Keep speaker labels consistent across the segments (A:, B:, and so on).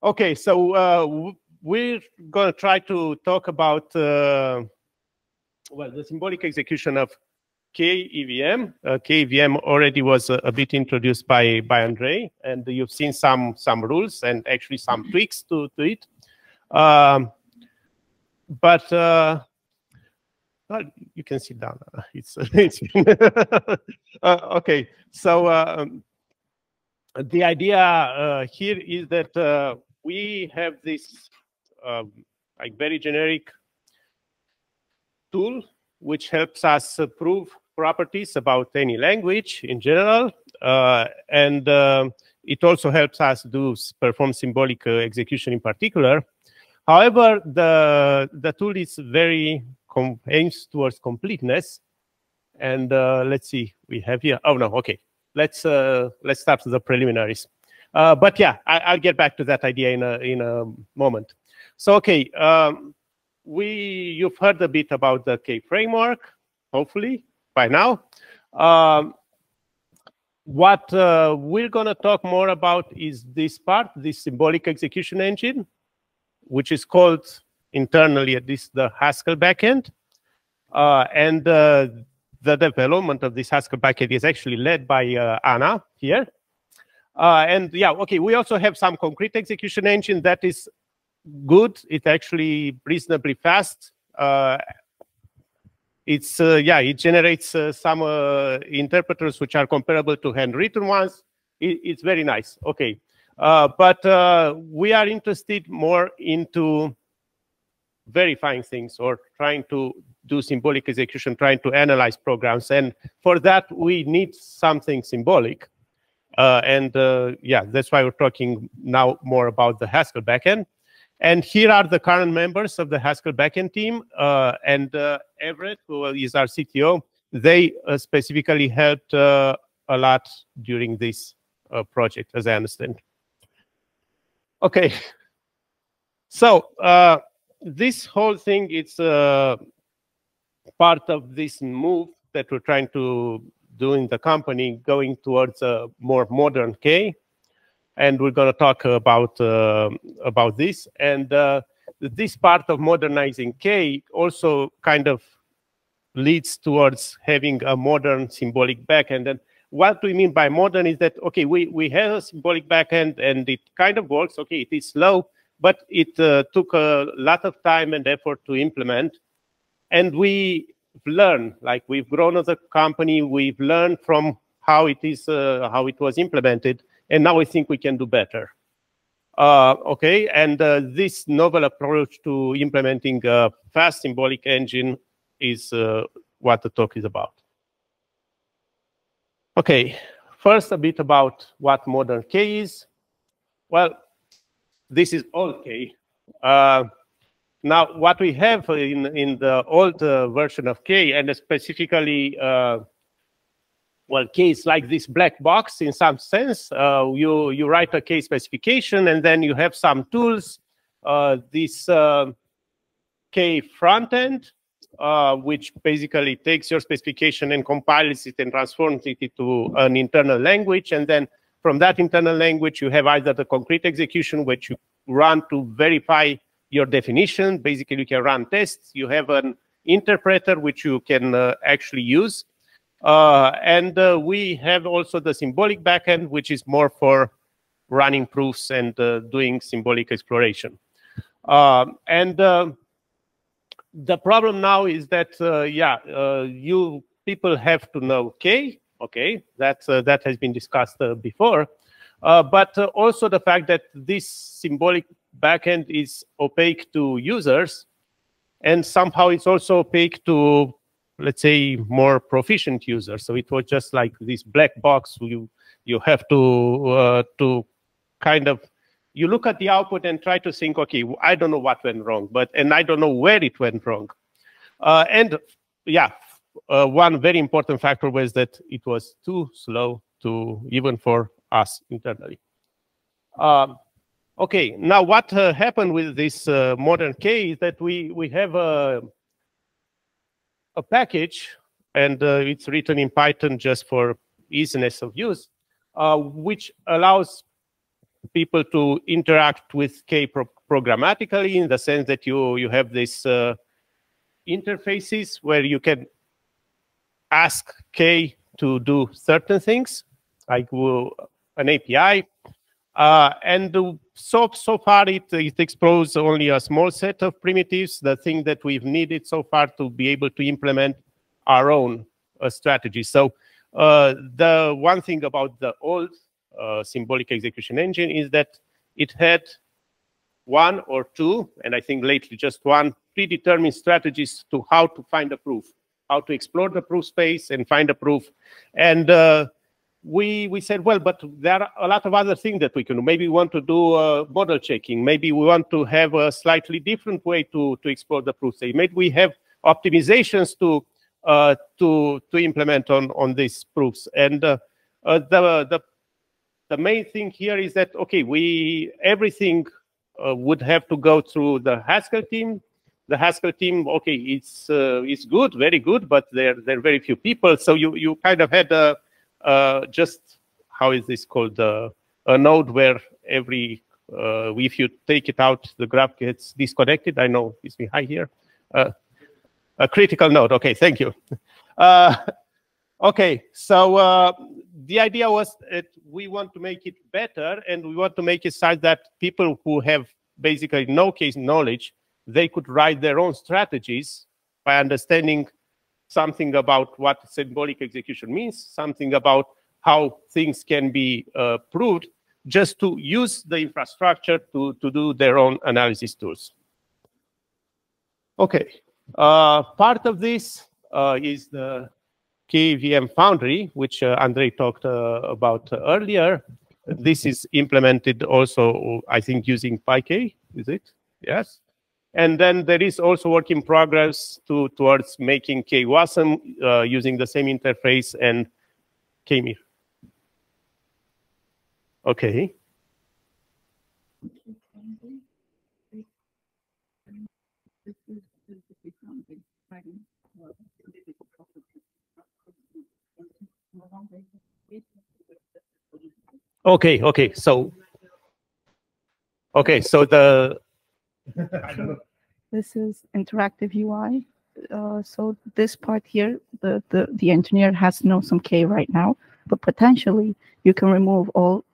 A: Okay, so uh, we're going to try to talk about uh, well the symbolic execution of KEVM. Uh, KEVM already was a, a, bit introduced by by Andrei, and you've seen some some rules and actually some tweaks to to it. Um, but uh, well, you can sit down. It's, it's uh, okay. So um, the idea uh, here is that uh, we have this um, like very generic tool which helps us prove properties about any language in general, uh, and uh, it also helps us do perform symbolic uh, execution in particular. However, the the tool is very aims towards completeness, and uh, let's see, we have here. Oh no, okay. Let's uh, let's start the preliminaries. Uh, but yeah, I, will get back to that idea in a in a moment. So okay, um, we you've heard a bit about the K framework, hopefully by now. Um, what uh, we're going to talk more about is this part, this symbolic execution engine, which is called internally at least the Haskell backend. Uh, and uh, the development of this Haskell backend is actually led by uh, Ana here. Uh, and yeah, okay, we also have some concrete execution engine that is good. It's actually reasonably fast. Uh, it's uh, yeah, it generates uh, some uh, interpreters which are comparable to handwritten ones. It, it's very nice. Okay, uh, but we are interested more into verifying things or trying to do symbolic execution, trying to analyze programs, and for that we need something symbolic. And yeah, that's why we're talking now more about the Haskell backend. And here are the current members of the Haskell backend team. Uh, and uh, Everett, who is our CTO, they uh, specifically helped uh, a lot during this uh, project, as I understand. Okay. So uh, this whole thing is part of this move that we're trying to do in the company, going towards a more modern K and we're going to talk about uh, about this. And uh, this part of modernizing K also kind of leads towards having a modern symbolic backend. And what we mean by modern is that okay, we we have a symbolic backend and it kind of works. Okay, it is slow, but it uh, took a lot of time and effort to implement, and we learned like we've grown as a company. We've learned from how it is uh, how it was implemented and now we think we can do better. Uh, okay, and uh, this novel approach to implementing a fast symbolic engine is uh, what the talk is about. Okay, first a bit about what modern K is. Well, this is old K. Now, what we have in, in the old uh, version of K, and specifically uh, well, case like this black box in some sense. Uh, you, you write a case specification and then you have some tools. Uh, this uh, K front end, uh, which basically takes your specification and compiles it and transforms it into an internal language. And then from that internal language, you have either the concrete execution, which you run to verify your definition. Basically, you can run tests. You have an interpreter, which you can uh, actually use uh, and uh, we have also the symbolic backend, which is more for running proofs and uh, doing symbolic exploration. Um, and uh, the problem now is that, uh, yeah, you people have to know K. Okay, that that has been discussed before. but also the fact that this symbolic backend is opaque to users, and somehow it's also opaque to let's say more proficient users. So it was just like this black box you you have to uh, to kind of you look at the output and try to think okay i don't know what went wrong but and i don't know where it went wrong. Uh, and yeah uh, one very important factor was that it was too slow to even for us internally. Um, okay now what uh, happened with this uh, modern k is that we we have a a package, and uh, it's written in Python just for easiness of use, uh, which allows people to interact with K pro programmatically in the sense that you, you have these uh, interfaces where you can ask K to do certain things, like an API. Uh, and so, so far, it, it explores only a small set of primitives, the thing that we've needed so far to be able to implement our own uh, strategy. So uh, the one thing about the old uh, symbolic execution engine is that it had one or two, and I think lately just one, predetermined strategies to how to find a proof, how to explore the proof space and find a proof. And uh, we we said, well, but there are a lot of other things that we can do. Maybe we want to do uh, model checking. Maybe we want to have a slightly different way to to explore the proof space. Maybe we have optimizations to uh, to to implement on on these proofs. And uh, uh, the the the main thing here is that okay, we everything uh, would have to go through the Haskell team. The Haskell team, okay, it's uh, it's good, very good, but there there are very few people. So you you kind of had a just how is this called a node where every if you take it out, the graph gets disconnected. I know it's high here. A critical node. Okay, thank you. Uh, okay, so uh, the idea was that we want to make it better, and we want to make it such that people who have basically no case knowledge, they could write their own strategies by understanding something about what symbolic execution means, something about how things can be uh, proved, just to use the infrastructure to, to do their own analysis tools. Okay, uh, part of this uh, is the KEVM Foundry, which uh, Andrei talked uh, about earlier. This is implemented also, I think, using PyK, is it? Yes. And then there is also work in progress to, towards making KWASM uh, using the same interface and KMIR. Okay. Okay, okay, so okay, so the
B: this is interactive UI. Uh, so this part here, the, the the engineer has no some K right now, but potentially you can remove all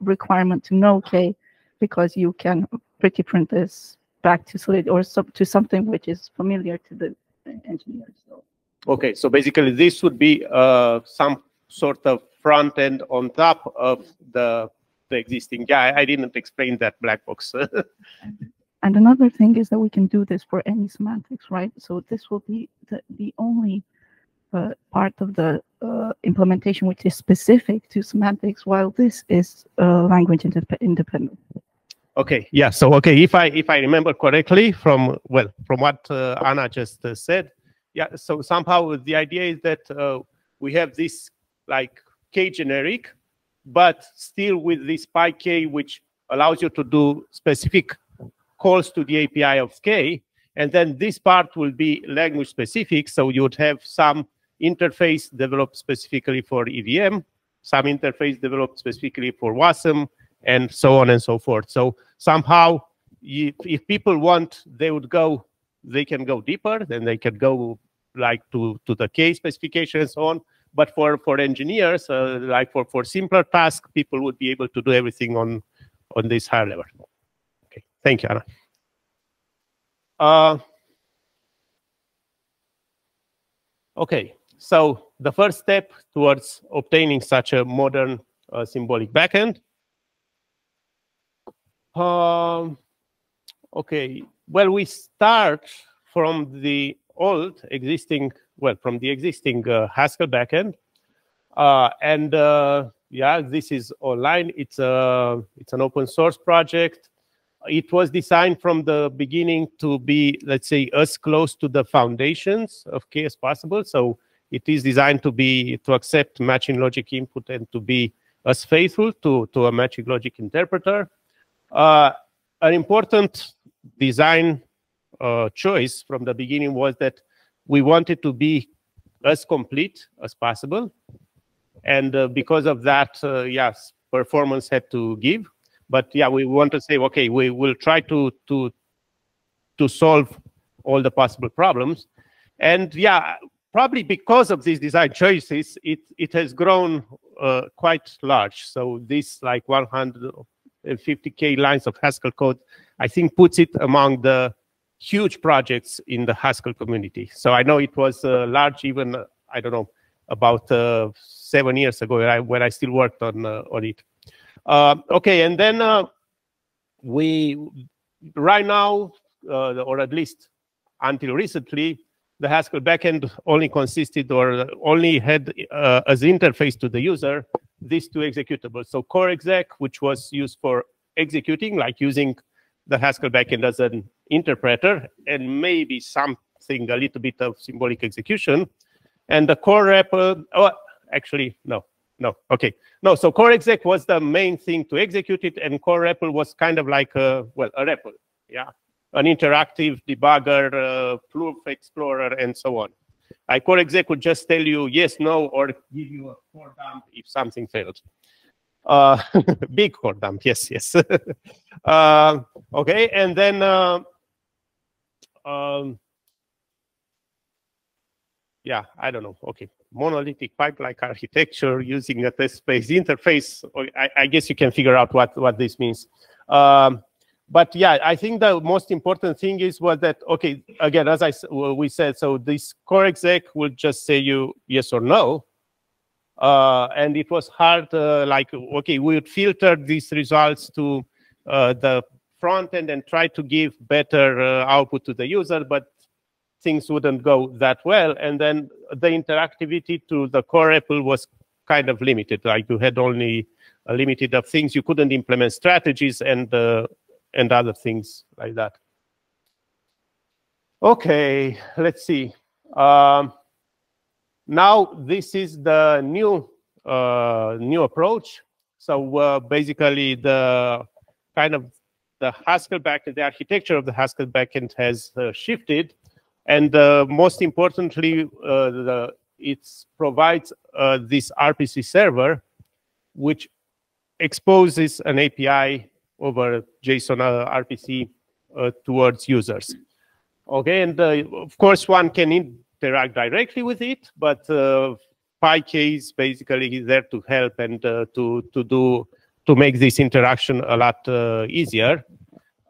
B: requirement to know K because you can pretty print this back to solid or sub, to something which is familiar to the engineer. So.
A: Okay, so basically this would be uh, some sort of front end on top of the the existing. Yeah, I didn't explain that black box.
B: and another thing is that we can do this for any semantics, right? So this will be the, the only uh, part of the uh, implementation which is specific to semantics, while this is uh, language independent.
A: Okay, yeah. So okay, if I if I remember correctly from well from what uh, Ana just uh, said, yeah. So somehow the idea is that uh, we have this like K generic, but still with this PyK, which allows you to do specific calls to the API of K. And then this part will be language specific. So you would have some interface developed specifically for EVM, some interface developed specifically for WASM, and so on and so forth. So somehow, if, if people want, they would go, they can go deeper, then they can go like to, to the K specification and so on. But for, for engineers, uh, like for, for simpler tasks, people would be able to do everything on, on this higher level. Okay, thank you, Ana. Uh, okay, so the first step towards obtaining such a modern uh, symbolic backend um, okay, well, we start from the old existing, well, from the existing uh, Haskell backend. Uh, and uh, yeah, this is online. It's a it's an open source project. It was designed from the beginning to be, let's say, as close to the foundations of K as possible. So it is designed to be to accept matching logic input and to be as faithful to to a matching logic interpreter. Uh, an important design uh, choice from the beginning was that we wanted to be as complete as possible. And uh, because of that, uh, yes, performance had to give. But yeah, we want to say, okay, we will try to to to solve all the possible problems. And yeah, probably because of these design choices, it it has grown uh, quite large. So this like 150k lines of Haskell code, I think puts it among the huge projects in the Haskell community. So I know it was uh, large even, uh, I don't know, about uh, seven years ago when I, I still worked on, uh, on it. Uh, okay, and then uh, we, right now, or at least until recently, the Haskell backend only consisted or only had as interface to the user these two executables. So core exec, which was used for executing, like using the Haskell backend as an interpreter and maybe something, a little bit of symbolic execution. And the core REPL, oh, actually, no, no, okay. No, so core exec was the main thing to execute it, and core REPL was kind of like, a, well, a REPL, yeah, an interactive debugger, uh, proof explorer, and so on. I core exec would just tell you yes, no, or give you a core dump if something failed. Uh, big core dump, yes, yes. uh, okay, and then uh, um, yeah, I don't know. Okay, monolithic pipe-like architecture using a text-based interface. I, I, guess you can figure out what what this means. Um, but yeah, I think the most important thing is was that okay. Again, as I we said, so this core exec will just say you yes or no, uh, and it was hard. Uh, like okay, we would filter these results to uh, the front end and try to give better uh, output to the user, but things wouldn't go that well. And then the interactivity to the core REPL was kind of limited. Like you had only a limited of things. You couldn't implement strategies and uh, and other things like that. Okay, let's see. Um, now this is the new uh, new approach. So uh, basically, the kind of the Haskell backend, the architecture of the Haskell backend has uh, shifted. And uh, most importantly, uh, it provides uh, this RPC server, which exposes an API over JSON uh, RPC towards users. Okay, and of course, one can interact directly with it, but PyK is basically there to help and to, to do to make this interaction a lot uh, easier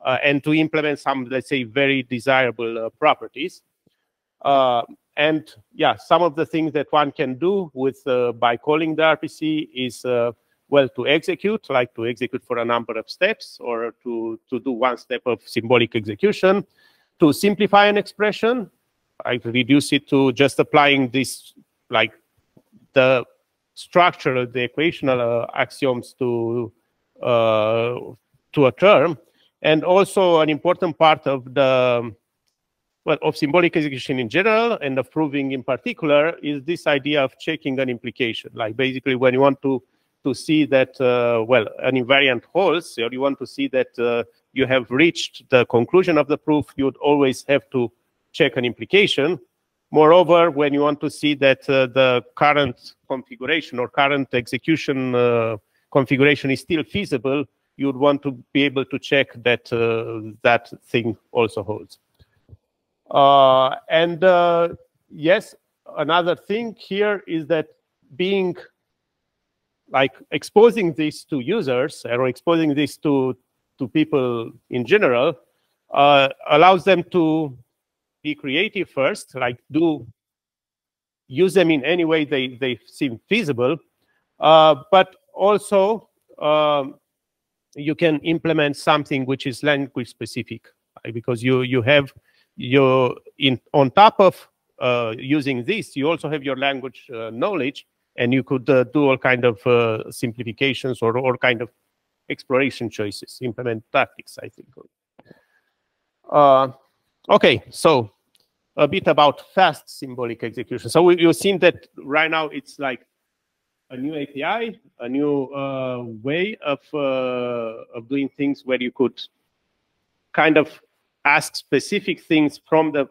A: uh, and to implement some, let's say, very desirable uh, properties. Uh, and yeah, some of the things that one can do with by calling the RPC is, well, to execute, like to execute for a number of steps or to, to do one step of symbolic execution, to simplify an expression, I reduce it to just applying this, like the structure, the equational uh, axioms to uh, to a term, and also an important part of the well of symbolic execution in general and of proving in particular is this idea of checking an implication. Like basically when you want to to see that uh, well an invariant holds, or you want to see that uh, you have reached the conclusion of the proof, you would always have to check an implication. Moreover, when you want to see that uh, the current configuration or current execution uh, configuration is still feasible, you would want to be able to check that uh, that thing also holds. And yes, another thing here is that being like exposing this to users or exposing this to to people in general uh, allows them to be creative first, like do use them in any way they, they seem feasible, uh, but also um, you can implement something which is language specific right? because you you have your in on top of uh, using this you also have your language uh, knowledge and you could uh, do all kind of uh, simplifications or all kind of exploration choices implement tactics i think uh, okay so a bit about fast symbolic execution so we, you've seen that right now it's like a new API, a new uh, way of uh, of doing things where you could kind of ask specific things from the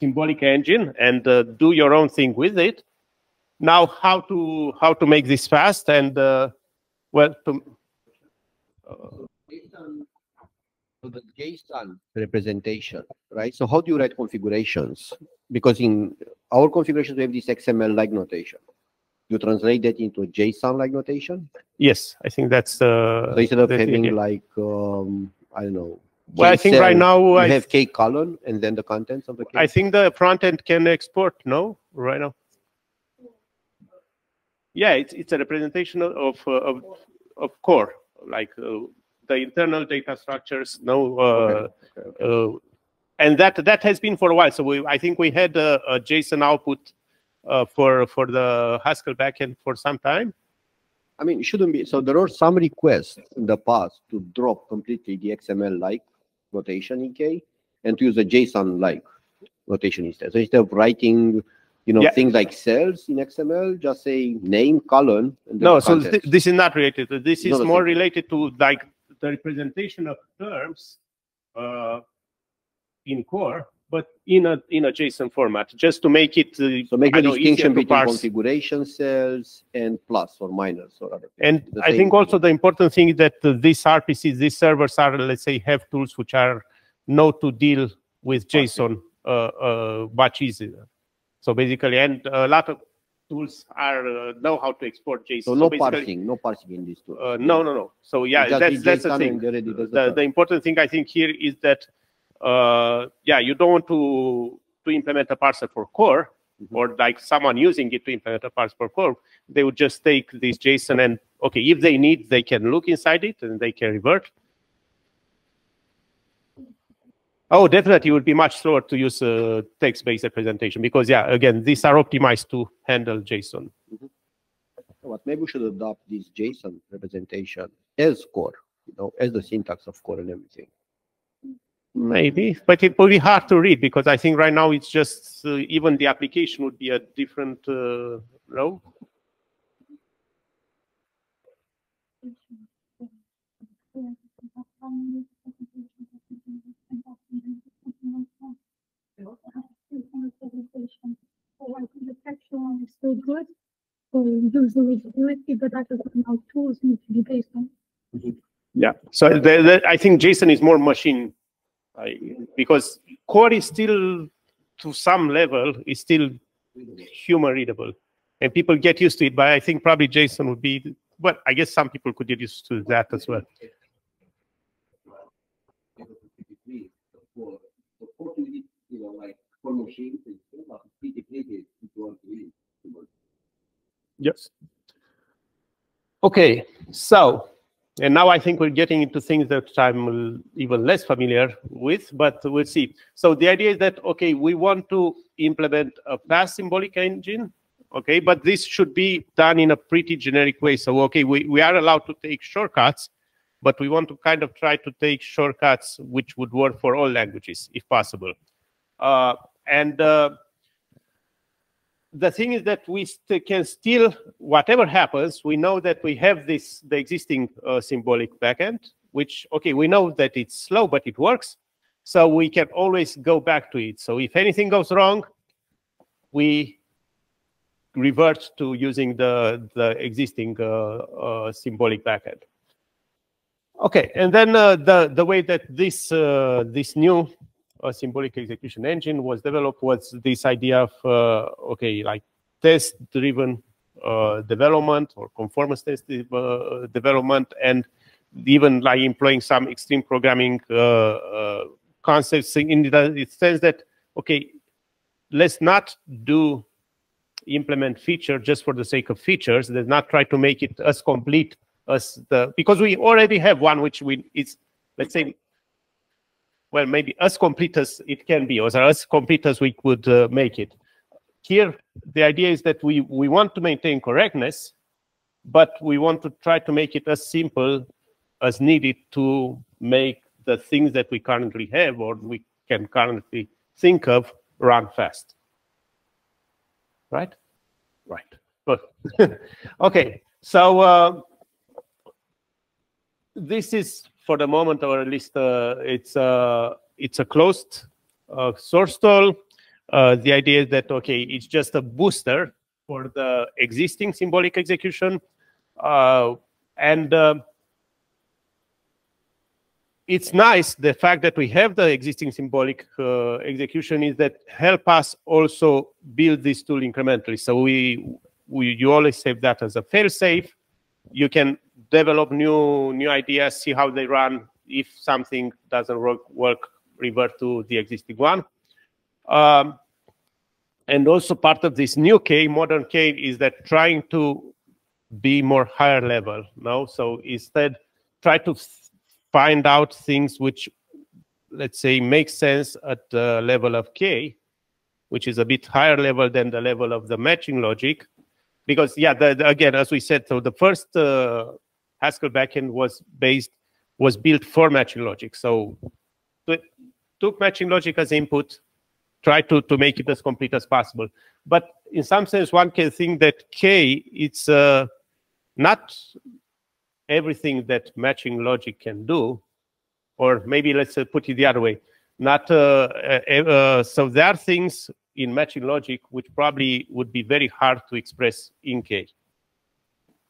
A: symbolic engine and uh, do your own thing with it. Now, how to how to make this fast and uh, Well, to,
C: So the JSON representation, right? So how do you write configurations? Because in our configurations, we have this XML-like notation. You translate that into a JSON-like notation?
A: yes, I think that's uh,
C: So instead of having
A: idea.
C: like, um, I don't know.
A: Well, I think right now
C: You
A: I,
C: have K colon and then the contents of the K.
A: I think the front end can export. No, right now. Yeah, it's it's a representation of of of, of core, like uh, the internal data structures. No, uh,
C: Okay, okay, okay.
A: uh, and that that has been for a while. So we, I think we had a, a JSON output uh, for for the Haskell backend for some time.
C: I mean, it shouldn't be. So there are some requests in the past to drop completely the XML-like notation in K and to use a JSON-like notation instead. So instead of writing, you know,
A: Yeah.
C: things like cells in XML, just say name colon. And
A: No, so th- this is not related. This is more related to like the representation of terms uh, in core, but in a in a JSON format, just to make it. Uh,
C: So make the distinction between configuration cells and plus or minus or other.
A: And I think also the important thing is that uh, these RPCs, these servers are, let's say, have tools which are know to deal with JSON uh, uh, much easier. So basically, and a lot of tools are uh, know how to export JSON.
C: So no parsing, no parsing in these two.
A: Uh, no, no, no. So yeah,
C: Just
A: that's that's the thing.
C: does the
A: The, the important thing I think here is that uh, yeah, you don't want to to implement a parser for core
C: Mhm.
A: or like someone using it to implement a parser for core. They would just take this JSON and okay, if they need, they can look inside it and they can revert. Oh, definitely, it would be much slower to use uh, text-based representation because, yeah, again, these are optimized to handle JSON.
C: But maybe we should adopt this JSON representation as core, you know, as the syntax of core and everything.
A: Maybe, but it will be hard to read because I think right now it's just uh, even the application would be a different uh, row.
D: Is still good for user readability, but that doesn't know tools need to be based on.
A: Yeah. So the, the, I think JSON is more machine, because core is still to some level is still human readable, and people get used to it. But I think probably JSON would be. Well, I guess some people could get used to that as well. Yes. Okay, so, and now I think we're getting into things that I'm even less familiar with, but we'll see. So the idea is that, okay, we want to implement a fast symbolic engine, okay, but this should be done in a pretty generic way. So, okay, we, we are allowed to take shortcuts, but we want to kind of try to take shortcuts which would work for all languages, if possible. Uh, and uh, the thing is that we st can still, whatever happens, we know that we have this the existing uh, symbolic backend, which okay, we know that it's slow, but it works, so we can always go back to it. So if anything goes wrong, we revert to using the the existing uh, uh, symbolic backend. Okay, and then uh, the the way that this uh, this new uh, symbolic execution engine was developed was this idea of uh, okay, like test-driven uh, development or conformance test uh, development, and even like employing some extreme programming concepts in the sense that okay, let's not do implement feature just for the sake of features. Let's not try to make it as complete as the because we already have one which we is let's say well maybe as complete as it can be or as complete as we could uh, make it. Here the idea is that we we want to maintain correctness but we want to try to make it as simple as needed to make the things that we currently have or we can currently think of run fast. Right? Right. Good. Okay. So uh, this is for the moment, or at least uh, it's uh, it's a closed uh, source tool. Uh, the idea is that okay, it's just a booster for the existing symbolic execution, uh, and it's nice the fact that we have the existing symbolic uh, execution is that help us also build this tool incrementally. So we, we you always save that as a fail-safe. You can develop new new ideas, see how they run. If something doesn't work, work revert to the existing one. Um, and also part of this new K, modern K, is that trying to be more higher level. No, so instead try to find out things which, let's say, make sense at the level of K, which is a bit higher level than the level of the matching logic. Because, yeah, the, the, again, as we said, so the first uh, Haskell backend was based, was built for matching logic. So it took matching logic as input, tried to, to make it as complete as possible. But in some sense, one can think that K, it's uh, not everything that matching logic can do, or maybe let's uh, put it the other way. Not uh, uh, uh, so there are things in matching logic which probably would be very hard to express in K.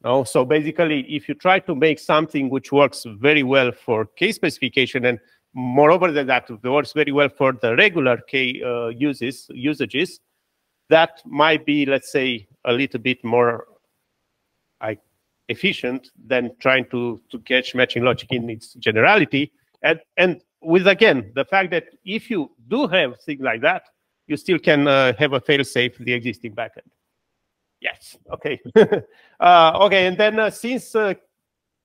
A: No? So basically, if you try to make something which works very well for K specification, and moreover than that, it works very well for the regular K uh, uses usages, that might be, let's say, a little bit more efficient than trying to, to catch matching logic in its generality. And, and with, again, the fact that if you do have things like that, you still can uh, have a fail-safe the existing backend. Yes, okay. uh, okay, and then uh, since uh,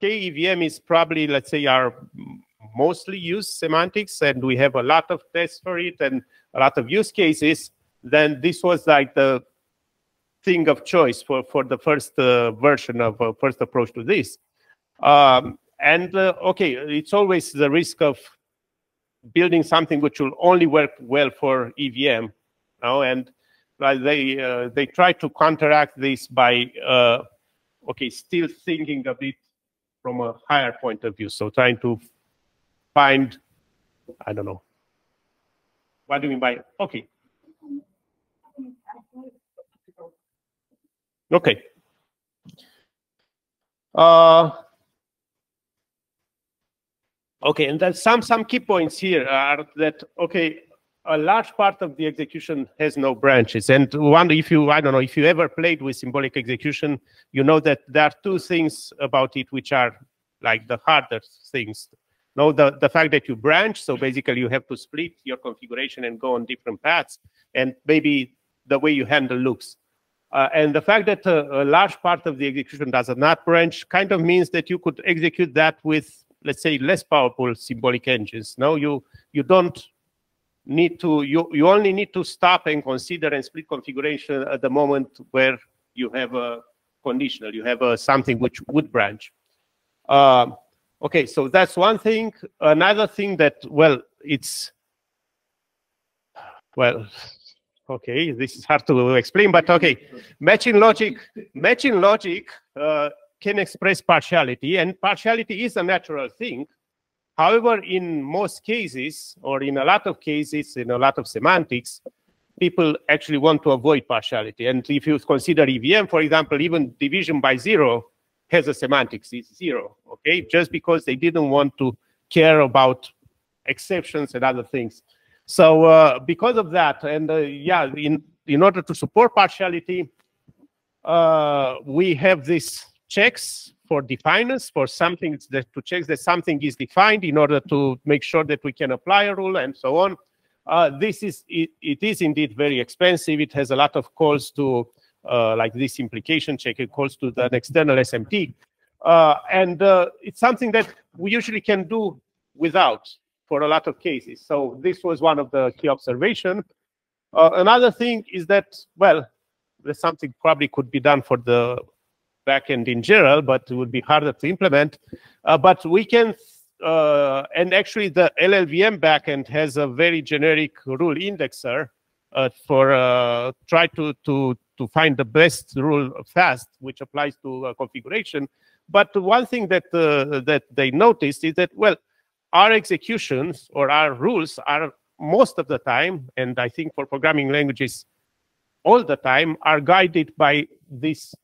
A: KEVM is probably, let's say, our mostly used semantics, and we have a lot of tests for it and a lot of use cases, then this was like the thing of choice for, for the first uh, version of uh, first approach to this. Um, and okay, it's always the risk of building something which will only work well for EVM, you know, and they uh, they try to counteract this by uh, okay, still thinking a bit from a higher point of view. So trying to find, I don't know, what do you mean by okay? Okay. Uh, okay, and then some some key points here are that okay, a large part of the execution has no branches, and one if you I don't know if you ever played with symbolic execution, you know that there are two things about it which are like the harder things. No, the, the fact that you branch, so basically you have to split your configuration and go on different paths, and maybe the way you handle loops. Uh, and the fact that a, a, large part of the execution does not branch kind of means that you could execute that with, let's say, less powerful symbolic engines. No, you you don't need to. You you only need to stop and consider and split configuration at the moment where you have a conditional. You have a something which would branch. Uh, okay, so that's one thing. Another thing that well, it's well okay this is hard to explain but okay matching logic matching logic uh, can express partiality and partiality is a natural thing. However in most cases or in a lot of cases in a lot of semantics people actually want to avoid partiality. And if you consider evm for example even division by zero has a semantics it's zero okay? Just because they didn't want to care about exceptions and other things. So uh, because of that, and uh, yeah, in, in order to support partiality, uh, we have these checks for definedness for something that to check that something is defined in order to make sure that we can apply a rule and so on. Uh, this is it, it is indeed very expensive. It has a lot of calls to uh, like this implication check. It calls to an external SMT, uh, and it's something that we usually can do without for a lot of cases. So this was one of the key observation. Uh, another thing is that, well, there's something probably could be done for the backend in general, but it would be harder to implement. Uh, but we can, uh, and actually the LLVM backend has a very generic rule indexer uh, for uh, try to, to, to find the best rule fast, which applies to configuration. But one thing that, uh, that they noticed is that, well, our executions or our rules are most of the time, and I think for programming languages, all the time, are guided by this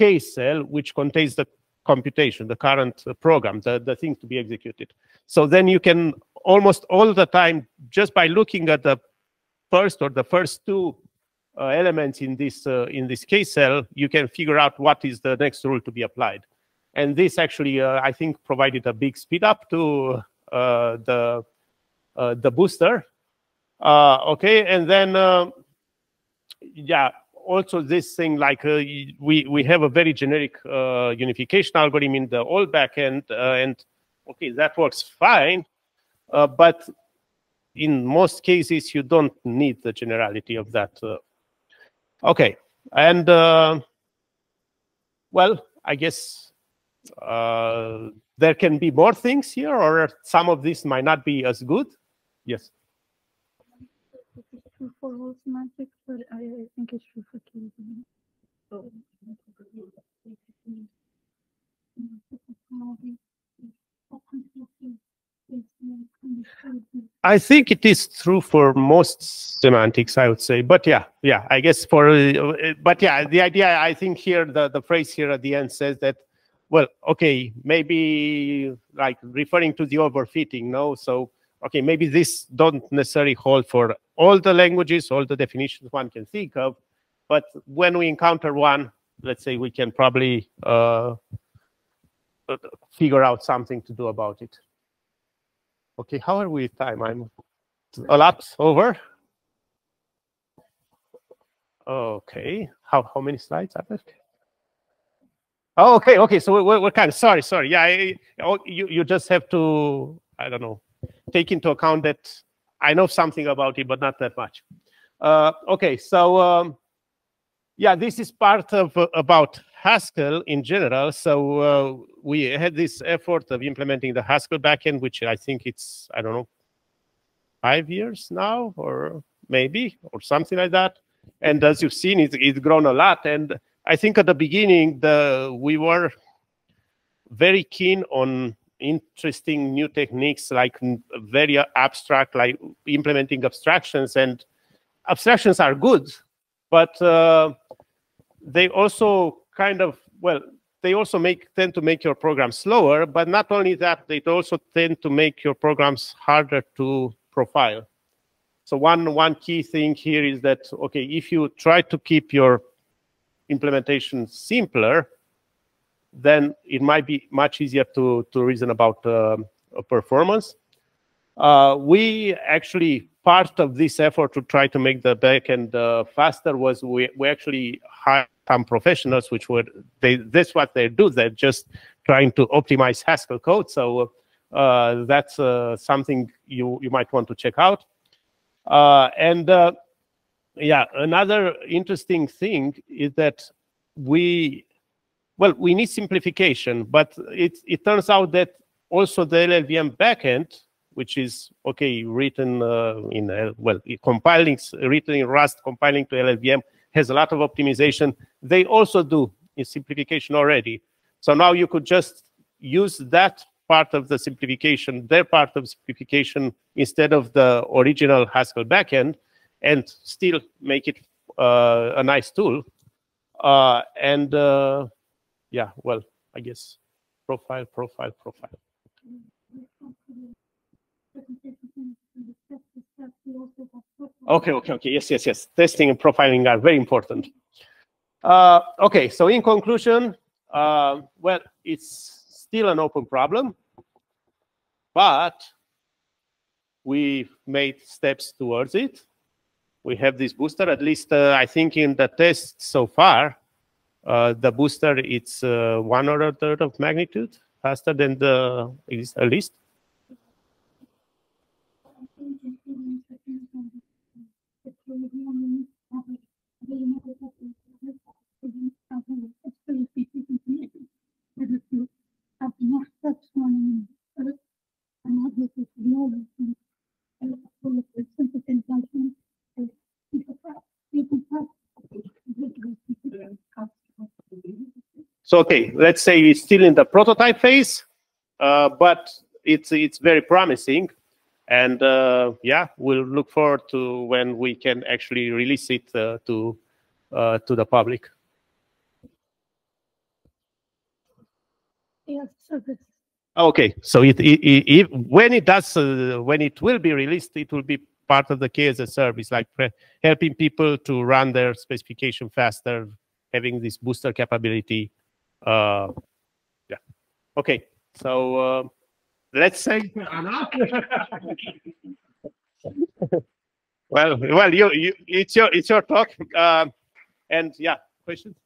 A: K cell, which contains the computation, the current uh, program, the, the thing to be executed. So then you can almost all the time, just by looking at the first or the first two uh, elements in this uh, in this K cell, you can figure out what is the next rule to be applied. And this actually, uh, I think, provided a big speed up to uh, the uh, the booster. okay, and then yeah, also this thing like uh, we we have a very generic uh, unification algorithm in the old backend, uh, and okay, that works fine, but in most cases you don't need the generality of that. okay, and well, I guess uh, there can be more things here, or some of these might not be as good. Yes
D: true for all semantics, but I, I think it's true for keys. So,
A: I think it is true for most semantics, I would say. But yeah, yeah, I guess for, uh, but yeah, the idea, I think here, the, the phrase here at the end says that, well, okay, maybe like referring to the overfitting, no? So okay, maybe this don't necessarily hold for all the languages, all the definitions one can think of, but when we encounter one, let's say we can probably uh, figure out something to do about it. Okay, how are we time? I'm a lot over. Okay, how, how many slides are there? Oh, okay, okay, so we're, we're kind of, sorry, sorry. Yeah, I, oh, you, you just have to, I don't know, take into account that I know something about it, but not that much. Uh, okay, so um, yeah, this is part of uh, about Haskell in general. So uh, we had this effort of implementing the Haskell backend, which I think it's I don't know five years now, or maybe or something like that. And as you've seen, it's, it's grown a lot. And I think at the beginning, the we were very keen on interesting new techniques like very abstract, like implementing abstractions. And abstractions are good, but uh, they also kind of, well, they also make tend to make your program slower, but not only that, they also tend to make your programs harder to profile. So one, one key thing here is that, okay, if you try to keep your implementation simpler, then it might be much easier to, to reason about uh, performance. Uh, we actually, part of this effort to try to make the backend uh, faster was we, we actually hired some professionals, which were, they, that's what they do. They're just trying to optimize Haskell code. So uh, that's uh, something you, you might want to check out. Uh, and yeah, another interesting thing is that we well, we need simplification, but it, it turns out that also the LLVM backend, which is okay written uh, in uh, well compiling written in Rust, compiling to LLVM has a lot of optimization. They also do simplification already. So now you could just use that part of the simplification, their part of simplification instead of the original Haskell backend, and still make it uh, a nice tool. Uh, and uh, yeah, well, I guess profile, profile, profile. Okay, okay, okay. Yes, yes, yes. Testing and profiling are very important. Uh, okay, so in conclusion, uh, well, it's still an open problem, but we've made steps towards it. We have this booster, at least uh, I think in the test so far, the booster it's uh, one or a third of magnitude faster than the list. So okay, let's say it's still in the prototype phase, uh, but it's it's very promising, and uh, yeah, we'll look forward to when we can actually release it uh, to uh, to the public.
D: service.
A: Okay, so it, it, it, when it does, uh, when it will be released, it will be part of the K as a service, like pre- helping people to run their specification faster, having this booster capability. Uh, yeah. Okay, so uh, let's say. well, well, you, you, it's your, it's your talk, um, and yeah, questions.